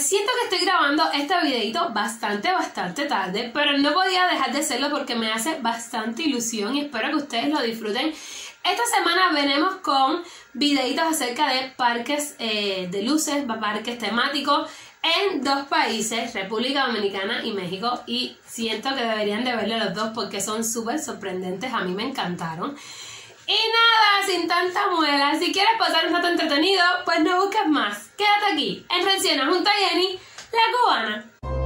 siento que estoy grabando este videito bastante, bastante tarde, pero no podía dejar de hacerlo porque me hace bastante ilusión y espero que ustedes lo disfruten. Esta semana venimos con videitos acerca de parques eh, de luces, parques temáticos en dos países, República Dominicana y México, y siento que deberían de verle los dos porque son súper sorprendentes, a mí me encantaron. Y nada, sin tanta muela, si quieres pasar un rato entretenido, pues no busques más. Quédate aquí, en Renciena junto a Jenny, la cubana.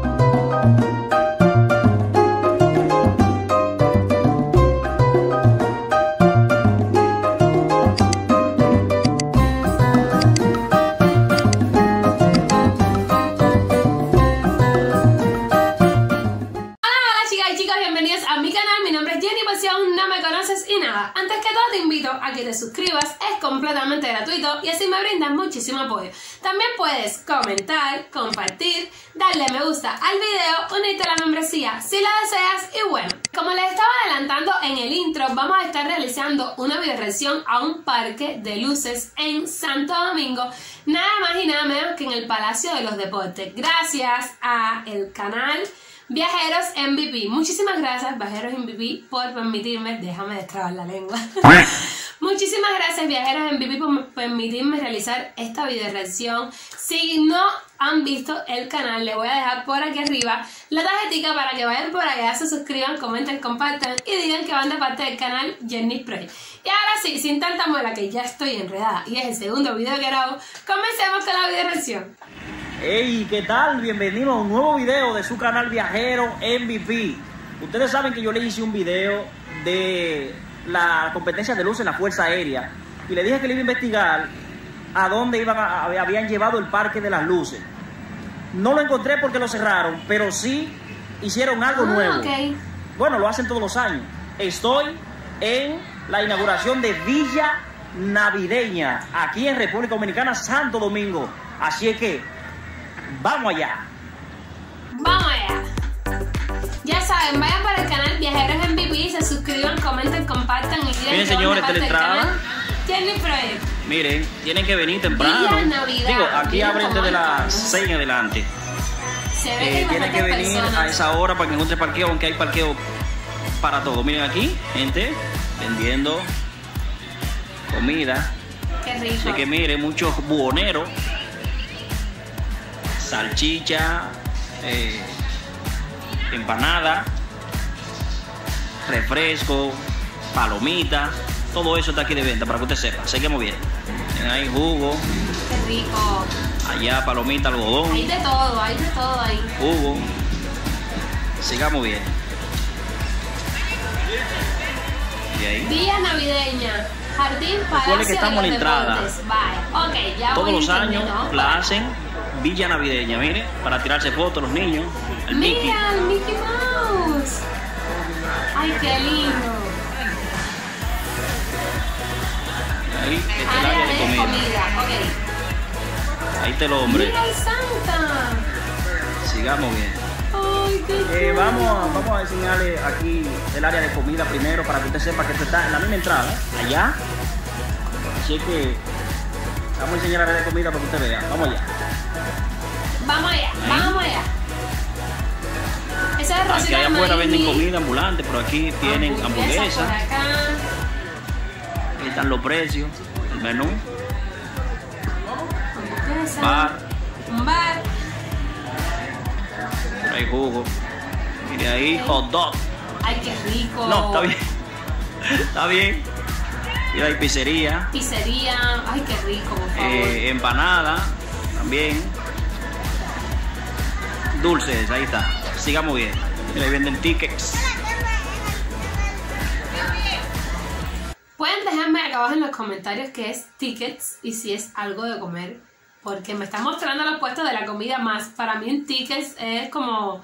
Antes que todo te invito a que te suscribas, es completamente gratuito y así me brindas muchísimo apoyo. También puedes comentar, compartir, darle me gusta al video, unirte a la membresía si la deseas y bueno, como les estaba adelantando en el intro, vamos a estar realizando una video reacción a un parque de luces en Santo Domingo, nada más y nada menos que en el Palacio de los Deportes, gracias a el canal Viajeros MVP. Muchísimas gracias, Viajeros MVP, por permitirme, déjame destrabar la lengua. Muchísimas gracias, Viajeros MVP, por permitirme realizar esta video reacción. Si no han visto el canal, les voy a dejar por aquí arriba la tarjetita para que vayan por allá, se suscriban, comenten, compartan y digan que van de parte del canal Jenny Spray. Y ahora sí, sin tanta muela que ya estoy enredada y es el segundo video que grabo, comencemos con la video reacción. Hey, ¿qué tal? Bienvenidos a un nuevo video de su canal Viajero MVP. Ustedes saben que yo le hice un video de la competencia de luz en la Fuerza Aérea y le dije que le iba a investigar a dónde iban a- habían llevado el Parque de las Luces. No lo encontré porque lo cerraron, pero sí hicieron algo Ah, nuevo. Bueno, lo hacen todos los años. Estoy en la inauguración de Villa Navideña, aquí en República Dominicana, Santo Domingo. Así es que, vamos allá. Vamos allá. Ya saben, vayan para el canal Viajeros MVP, se suscriban, comenten, compartan y digan Miren, señores, canal Jenny Spray. Miren, tienen que venir temprano. Digo, aquí abren desde las personas. 6 en adelante. Se ve Eh, tienen que venir personas. a esa hora para que encuentre parqueo, aunque hay parqueo para todo. Miren aquí, gente, vendiendo comida. Qué rico. Así que miren, muchos buhoneros, salchicha, eh, empanada, refresco, palomita, todo eso está aquí de venta para que usted sepa. Seguimos bien. Hay jugo, Qué rico. allá palomita, algodón, Hay de todo, hay de todo ahí. jugo. Sigamos bien. Y ahí. Villa navideña. Jardín Palacio Recuerden que estamos de en la entrada. Deportes. Bye. Ok, ya Todos los años ¿no? la hacen Villa Navideña, mire, para tirarse fotos los niños. El Mickey. Mira, el Mickey Mouse. Ay, qué lindo. Ahí está el Área de comida. Ahí está el hombre. Mira el Santa. Sigamos bien. Ay, qué Eh, vamos, a- vamos a enseñarle aquí el área de comida primero para que usted sepa que esto está en la misma entrada, ¿eh? allá. Así que vamos a enseñar el área de comida para que usted vea. Vamos allá. Vamos allá, vamos allá. Esa es Aquí allá afuera venden comida ambulante, pero aquí tienen hamburguesas. Ahí están los precios, el menú, Hamburguesa. bar, Un bar. hay jugo. Mire ahí, hot dog. Ay, qué rico. No, está bien. Está bien. Mira, hay pizzería, Pizzería. Ay, qué rico, por favor. eh, empanada también. Dulces, ahí está. Sigamos bien. Mira, ahí venden tickets. Pueden dejarme acá abajo en los comentarios qué es tickets y si es algo de comer. Porque me están mostrando los puestos de la comida más. Para mí un tickets es como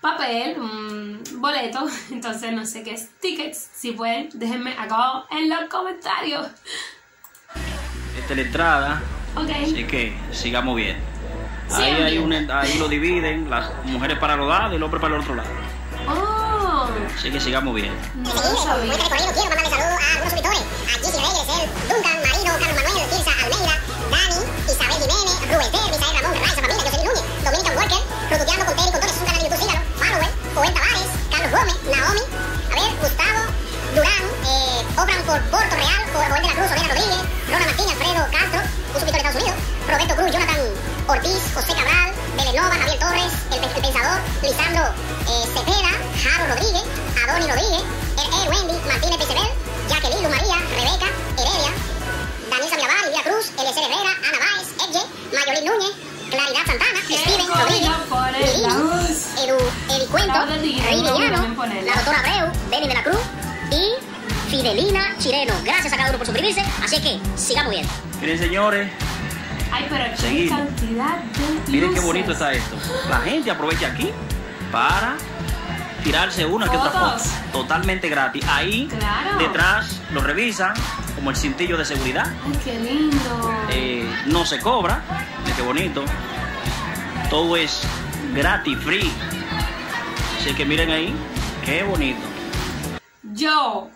papel, un boleto. Entonces no sé qué es tickets. Si pueden, déjenme acá abajo en los comentarios. Esta es la entrada. Ok. Así que sigamos bien. Ahí, hay una, ahí lo dividen, las mujeres para los lados y el hombre para el otro lado. Así que sigamos bien. No, muy rico, quiero mandarle saludos a algunos auditores. A Gigi Reyes, Duncan, Marino, Carlos Manuel, Tirsa Almeida, Dani, Isabel Jiménez, Rubén Ter, Misael Ramón, Raiza Familia, Jocelyn Núñez, Dominican Walker, Producteando con Terry, con Torres, un canal Manuel, Joel Tavares, Carlos Gómez, Naomi, a ver, Gustavo, Durán, eh, obran por Puerto Real, por Joel de la Cruz, Olena Rodríguez, Rona Martín, Alfredo Castro, un suscriptor de Estados Unidos, Roberto Cruz, Jonathan Ortiz, José Cabral, Belenova, Javier Torres, el, Pe- el Pensador, Lisandro eh, Cepeda, Jaro Rodríguez, Adoni Rodríguez, Er Er Wendy, Martínez Becebel, Jacqueline Luz María, Rebeca, Heredia, Daniel Sabiabar, Lidia Cruz, Eliezer Herrera, Ana Báez, Edge, Mayolín Núñez, Claridad Santana, ¡Qué Steven Rodríguez, el Mirino! Edu, Eddie Cuento, Acabo de decir, Rey no, Villano, también ponerla. la doctora Abreu, Benny de la Cruz y Fidelina Chireno. Gracias a cada uno por suscribirse, así que sigamos bien. Miren, señores, Ay, pero qué Seguimos. cantidad de miren qué bonito está esto. La gente aprovecha aquí para tirarse una que otra foto. Totalmente gratis. Ahí, Claro. detrás, lo revisan como el cintillo de seguridad. Ay, qué lindo. Eh, no se cobra. Miren qué bonito. Todo es gratis, free. Así que miren ahí, qué bonito. Yo.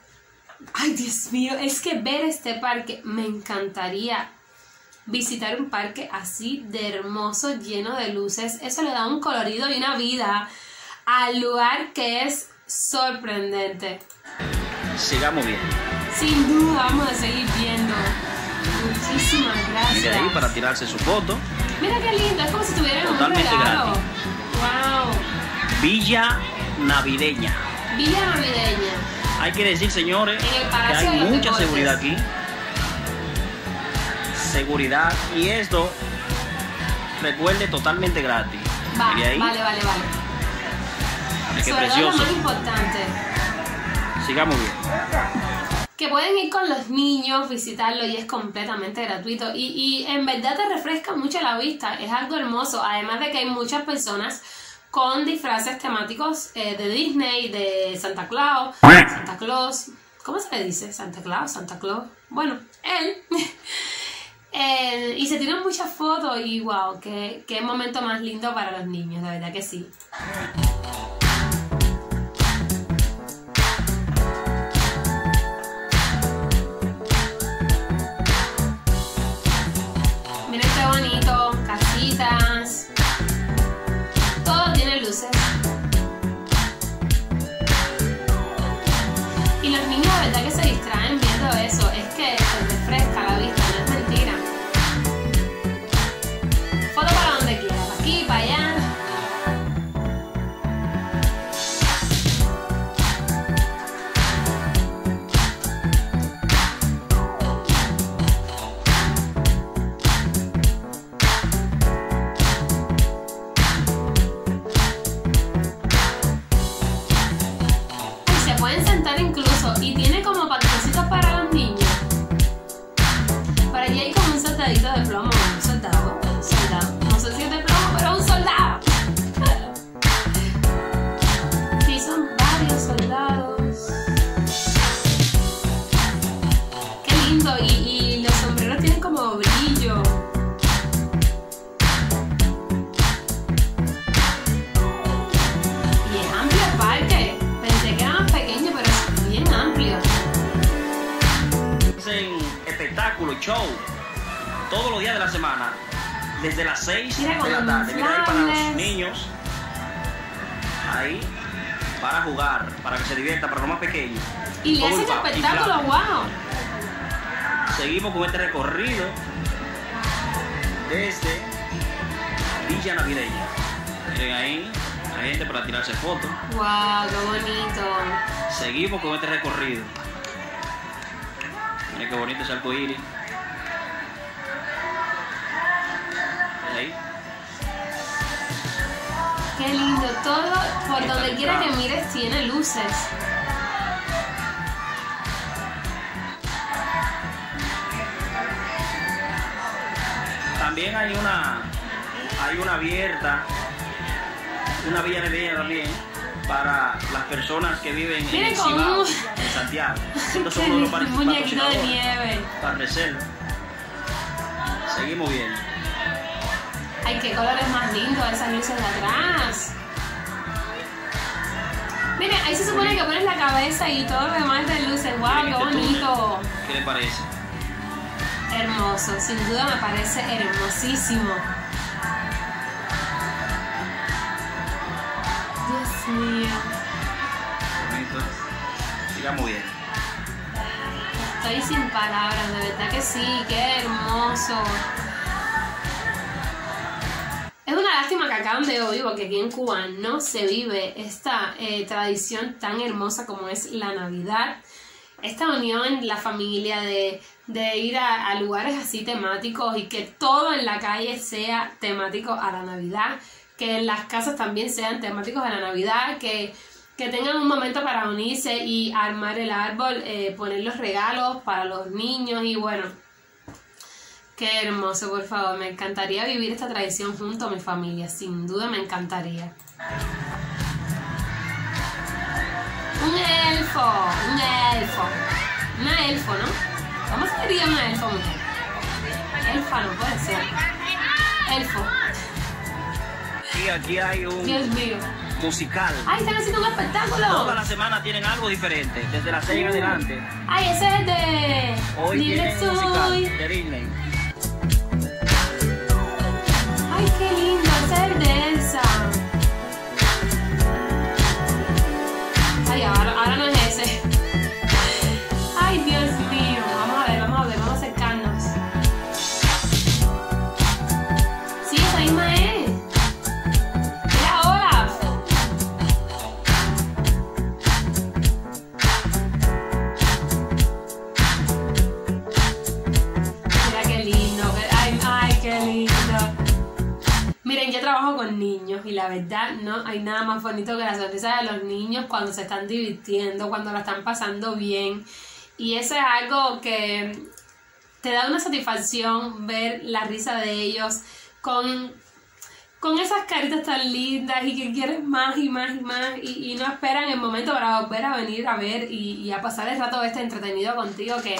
Ay, Dios mío, es que ver este parque me encantaría visitar un parque así de hermoso, lleno de luces. Eso le da un colorido y una vida al lugar que es sorprendente. Sigamos bien. Sin duda vamos a seguir viendo. Muchísimas gracias. Mire ahí para tirarse su foto. Mira qué lindo, es como si tuvieran un Totalmente regalo. gratis. Wow. Villa Navideña. Villa navideña. Hay que decir, señores, que hay de mucha seguridad aquí. Seguridad. Y esto, recuerde, totalmente gratis. Va, vale, vale, vale. Mire qué Sobre todo lo precioso. más importante. Sigamos bien. Que pueden ir con los niños, visitarlo y es completamente gratuito. Y, y en verdad te refresca mucho la vista, es algo hermoso. Además de que hay muchas personas con disfraces temáticos eh, de Disney, de Santa Claus, Santa Claus, ¿cómo se le dice? Santa Claus, Santa Claus. Bueno, él. Eh, y se tiran muchas fotos y wow, qué, qué momento más lindo para los niños, de verdad que sí. Show, todos los días de la semana, desde las 6 Mira, de la tarde. Mira ahí para los niños, ahí, para jugar, para que se diviertan, para los más pequeños. Y le hacen espectáculo, wow. Seguimos con este recorrido desde Villa Navideña. Miren ahí, la gente para tirarse fotos. Wow, qué bonito. Seguimos con este recorrido. Miren qué bonito ese arco iris. Qué lindo. Todo, por donde quiera que mires, tiene luces. También hay una, hay una abierta, una villa navideña también para las personas que viven en el Cibao, en Santiago. Estos son de los muñequito de nieve. para reserva. Seguimos bien. Ay, qué colores más lindos esas luces de atrás. Mira, ahí se supone que pones la cabeza y todo lo demás de luces. Wow, qué bonito. ¿Qué le parece? Hermoso, sin duda me parece hermosísimo. Dios mío, Bonito. Sigamos bien. estoy sin palabras, de verdad que sí, qué hermoso. Lástima que acá donde yo vivo, que aquí en Cuba no se vive esta eh, tradición tan hermosa como es la Navidad. Esta unión en la familia de, de ir a, a lugares así temáticos y que todo en la calle sea temático a la Navidad, que en las casas también sean temáticos a la Navidad, que, que tengan un momento para unirse y armar el árbol, eh, poner los regalos para los niños y bueno, Qué hermoso, por favor. Me encantaría vivir esta tradición junto a mi familia. Sin duda me encantaría. Un elfo, un elfo. Una elfo, ¿no? ¿Cómo se diría una elfo, mujer? Elfa no puede ser. Elfo. Y aquí hay un Dios mío. musical. ¡Ay, están haciendo un Toda espectáculo! la semana tienen algo diferente, desde las 6 en adelante. ¡Ay, ese es de... Hoy Libre tienen un musical soy! de Disney. Niños y la verdad no hay nada más bonito que la sonrisa de los niños cuando se están divirtiendo, cuando la están pasando bien. Y eso es algo que te da una satisfacción ver la risa de ellos con, con esas caritas tan lindas y que quieren más y más y más y, y no esperan el momento para volver a venir a ver y, y a pasar el rato este entretenido contigo que...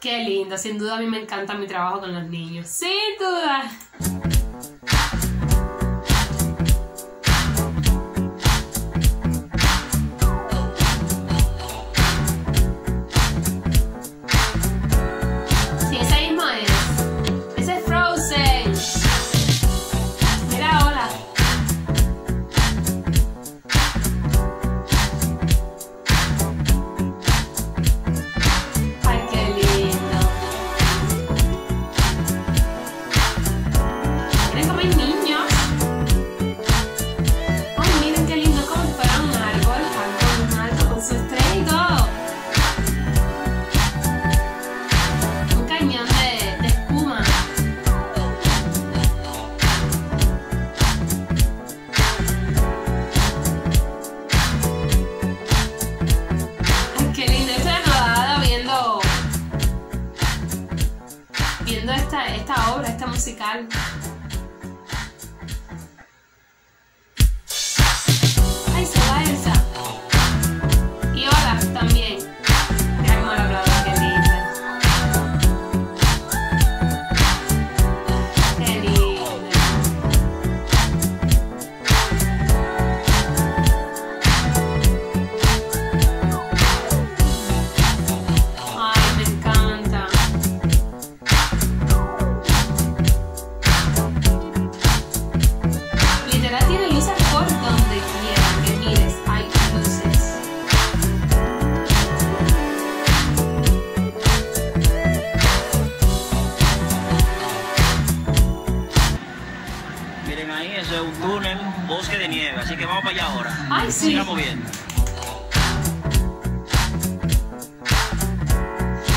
Qué lindo, sin duda a mí me encanta mi trabajo con los niños. Sin duda.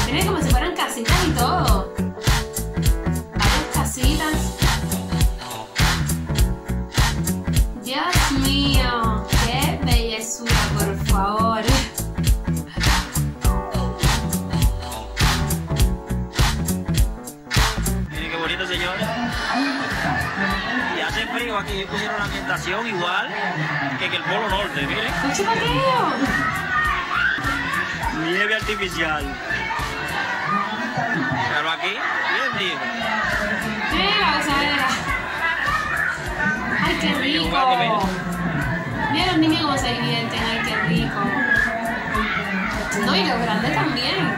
Miren como si fueran casitas y todo. Varias casitas. Dios mío, qué bellezura, por favor. Miren qué bonito, señores. Y hace frío aquí. Pusieron la ambientación igual que el Polo Norte. Miren, ¡Escucha Mateo! nieve artificial. Pero aquí, bien lindo. Mira gozadera. ¡Ay, qué rico! Mira los niños cómo se divierten, ¡ay, qué rico! No, y los grandes también.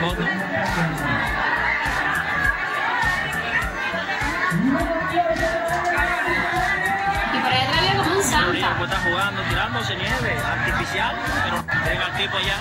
Y por ahí atrás había como un Santa. están jugando, tirándose nieve artificial, pero ven al tipo allá.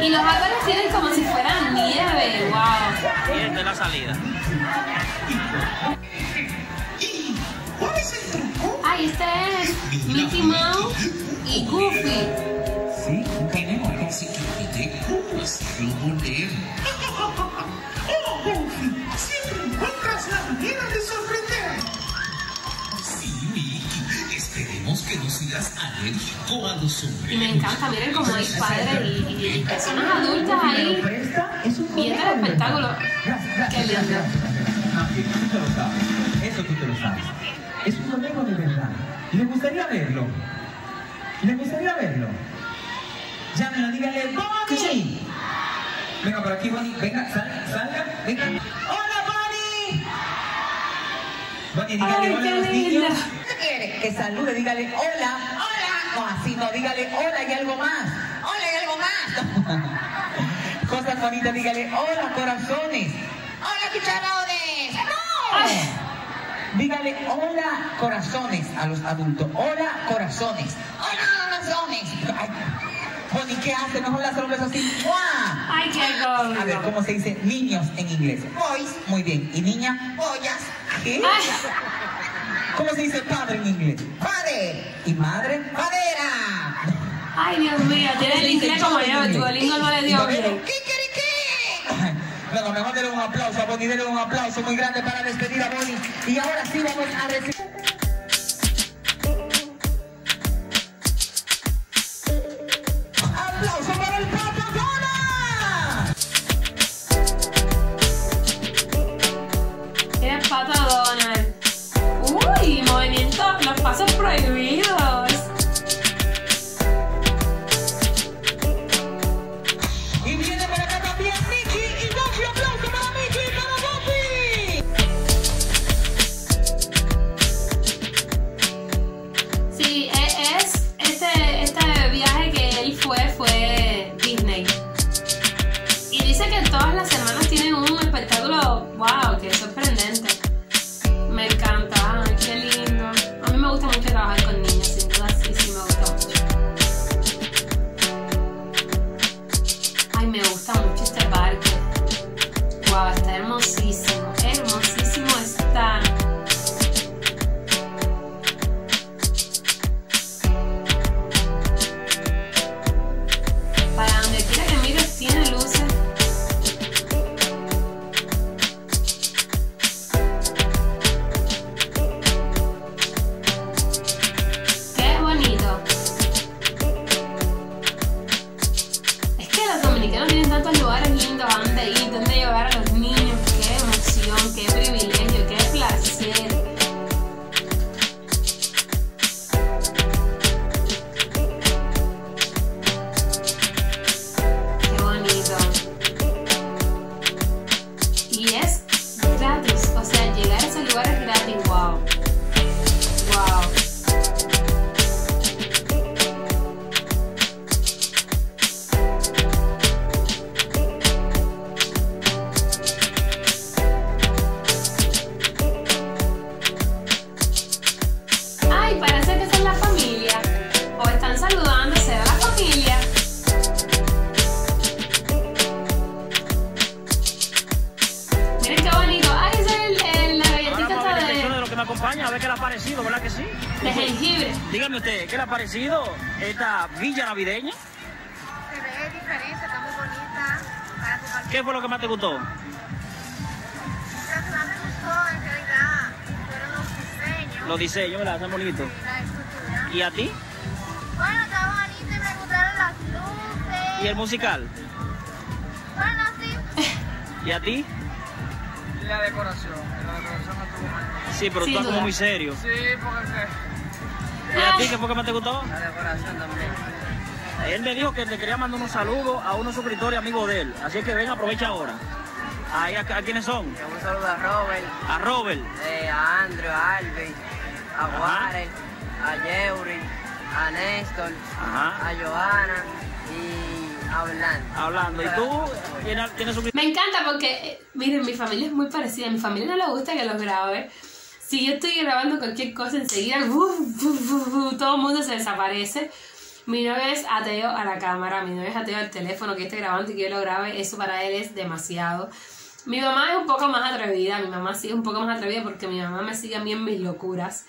Y los árboles tienen como si fueran nieve, wow. Y esta es la salida. ¿Cuál es el truco? Ay, este es Mickey Mouse y Goofy. Sí, tenemos así que repite. ¿Cómo hacerlo poner? ¡Oh, Goofy! Siempre encuentras la manera de sorprender. Esperemos que no seas alérgico a los sombreros. Y me encanta, miren cómo hay padres y, y personas adultas ahí viendo el espectáculo. Qué lindo. Tú te lo sabes. Eso tú te lo sabes. Es un conejo de verdad. ¿Le gustaría verlo? ¿Le gustaría verlo? Llámenlo, díganle, ¡Bonnie! Venga por aquí, Bonnie. Venga, salga, salga. Venga. ¡Hola, Bonnie! Bonnie, dígale Ay, hola a los niños. Linda. ¿Qué quiere? Que salude, dígale hola. ¡Hola! No, así no, dígale hola y algo más. ¡Hola y algo más! Cosas bonitas, dígale hola, corazones. ¡Hola, cucharones! ¡No! Ay. Dígale hola, corazones a los adultos. Hola, corazones. ¡Hola, corazones! Ay, ¿qué hace? Mejor las hombres así. ¡Mua! Ay, qué A ver. ¿cómo se dice niños en inglés? Boys. Muy bien. ¿Y niña? Boyas. ¿Qué? Ay, ¿Cómo se dice padre en inglés? Padre. ¿Y madre? Madera. ay, Dios mío, tiene el inglés como yo, el Duolingo no le dio bien. Bueno, mejor denle un aplauso a Bonnie, denle un aplauso muy grande para despedir a Bonnie. Y ahora sí vamos a recibir... parecido, ¿verdad que sí? de jengibre. Dígame usted, ¿qué le ha parecido esta villa navideña? Se ve diferente, está muy bonita. Para. ¿Qué fue lo que más te gustó? Lo que más me gustó en realidad fueron los diseños Los diseños, ¿verdad? Están bonitos. ¿Y a ti? Bueno, está bonito y me gustaron las luces. ¿Y el musical? Bueno, sí. ¿Y a ti? La decoración, Sí, pero tú estás como muy serio. Sí, porque ¿Y a ti qué fue que más te gustó? La decoración también. Él me dijo que le quería mandar unos saludos a unos suscriptores amigos de él. Así que ven, aprovecha ahora. Ahí, ¿a, a quiénes son? Un saludo a Robert, A Robert. eh, a Andrew, a Alvin, a. Warren, a Yeuri, a Néstor, Ajá. a Johanna y a Orlando. Hablando. ¿Y tú? ¿Tienes, tienes suscriptores? Me encanta porque, eh, miren, mi familia es muy parecida. A mi familia no le gusta que los grabe. Si yo estoy grabando cualquier cosa, enseguida uf, uf, uf, todo el mundo se desaparece. Mi novio es ateo a la cámara, mi novio es ateo al teléfono que esté grabando y que yo lo grabe. Eso para él es demasiado. Mi mamá es un poco más atrevida, mi mamá sí es un poco más atrevida porque mi mamá me sigue a mí en mis locuras.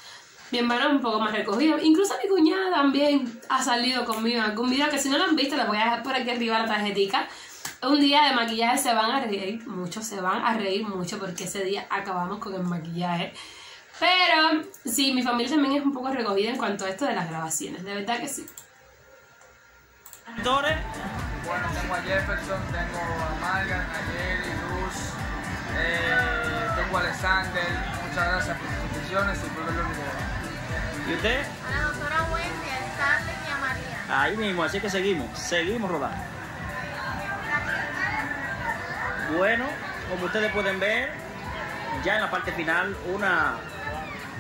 Mi hermano es un poco más recogido. Incluso mi cuñada también ha salido conmigo en algún video que si no lo han visto les voy a dejar por aquí arriba la tarjetica. Un día de maquillaje se van a reír mucho, se van a reír mucho porque ese día acabamos con el maquillaje. Pero sí, mi familia también es un poco recogida en cuanto a esto de las grabaciones, de verdad que sí. suscriptores? Bueno, tengo a Jefferson, tengo a Margan, a Jerry, Luz, eh, tengo a Alexander. Muchas gracias por sus suscripciones y por ver los videos. ¿Y usted? A la doctora Wendy, a Stanley y a María. Ahí mismo, así que seguimos, seguimos rodando. Bueno, como ustedes pueden ver, ya en la parte final, una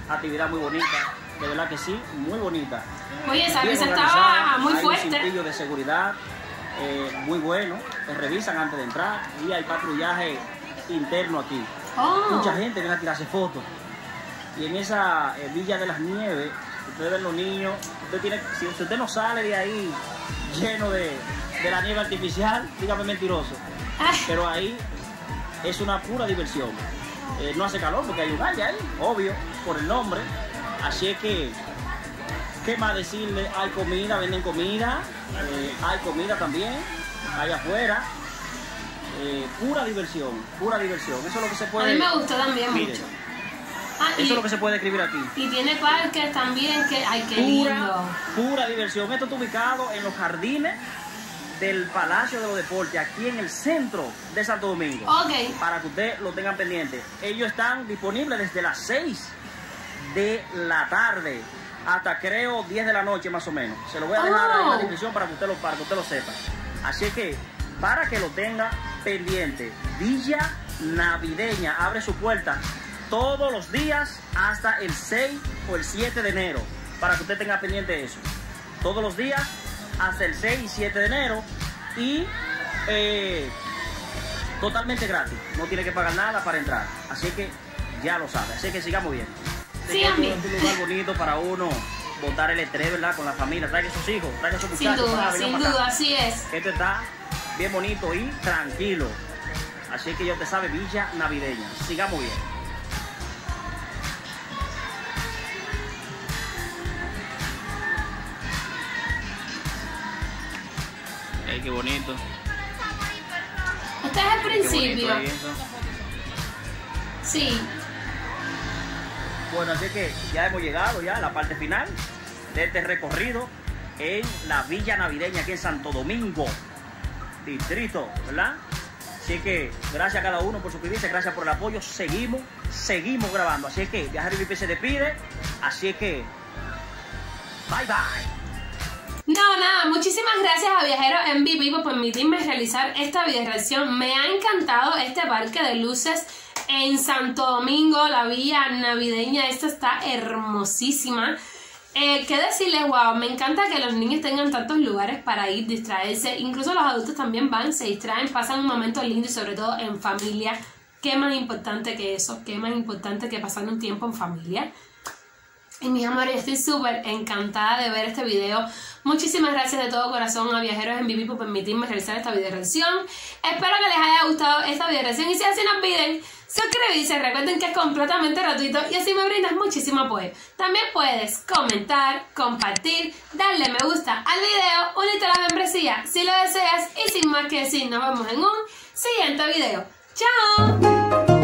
actividad muy bonita, de verdad que sí, muy bonita. Oye, organizada, estaba muy hay fuerte. de seguridad eh, muy bueno, te revisan antes de entrar y hay patrullaje interno aquí. Oh. Mucha gente viene a tirarse fotos. Y en esa eh, Villa de las Nieves, ustedes ven los niños, usted tiene, si usted no sale de ahí lleno de, de la nieve artificial, dígame mentiroso. Pero ahí es una pura diversión. Eh, no hace calor porque hay un aire ahí, obvio, por el nombre. Así es que, ¿qué más decirle? Hay comida, venden comida, eh, hay comida también, allá afuera. Eh, pura diversión, pura diversión. Eso es lo que se a puede. mí me gustó también mucho. Ah, Eso y, es lo que se puede escribir aquí. y tiene parques también que, ay, qué Pura, lindo. pura diversión. Esto está ubicado en los jardines del Palacio de los Deportes, aquí en el centro de Santo Domingo. Ok. Para que ustedes lo tengan pendiente. Ellos están disponibles desde las 6 de la tarde hasta creo 10 de la noche más o menos. Se lo voy a dejar ahí en la Oh. descripción para que usted lo, para que usted lo sepa. Así que, para que lo tenga pendiente, Villa Navideña abre su puerta todos los días hasta el 6 o el 7 de enero. Para que usted tenga pendiente eso. Todos los días hasta el 6 y 7 de enero. Y eh, totalmente gratis. No tiene que pagar nada para entrar. Así que ya lo sabe. Así que sigamos bien. Este bien. es un lugar bonito para uno botar el estrés, ¿verdad? Con la familia. Traiga a sus hijos, traiga a sus Sin muchachos. duda, sin para acá. duda, así es. Esto está bien bonito y tranquilo. Así que ya usted sabe, Villa Navideña. Sigamos bien. Qué bonito. Este es el principio. Sí. Bueno, así que ya hemos llegado ya a la parte final de este recorrido en la Villa Navideña aquí en Santo Domingo, distrito, ¿verdad? Así que gracias a cada uno por suscribirse, gracias por el apoyo. Seguimos, seguimos grabando. Así que Viajar VIP se despide. Así que, bye bye. No, nada, muchísimas gracias a Viajeros MVP por permitirme realizar esta video reacción. Me ha encantado este parque de luces en Santo Domingo, la villa navideña. Esta está hermosísima. Eh, ¿Qué decirles? Wow, me encanta que los niños tengan tantos lugares para ir, distraerse. Incluso los adultos también van, se distraen, pasan un momento lindo y sobre todo en familia. ¿Qué más importante que eso? ¿Qué más importante que pasar un tiempo en familia? Y mis amores, estoy súper encantada de ver este video. Muchísimas gracias de todo corazón a Viajeros en Vivi por permitirme realizar esta video reacción. Espero que les haya gustado esta video reacción y si así no olviden suscribirse. Recuerden que es completamente gratuito y así me brindas muchísimo apoyo. También puedes comentar, compartir, darle me gusta al video, unirte a la membresía si lo deseas y sin más que decir, nos vemos en un siguiente video. ¡Chao!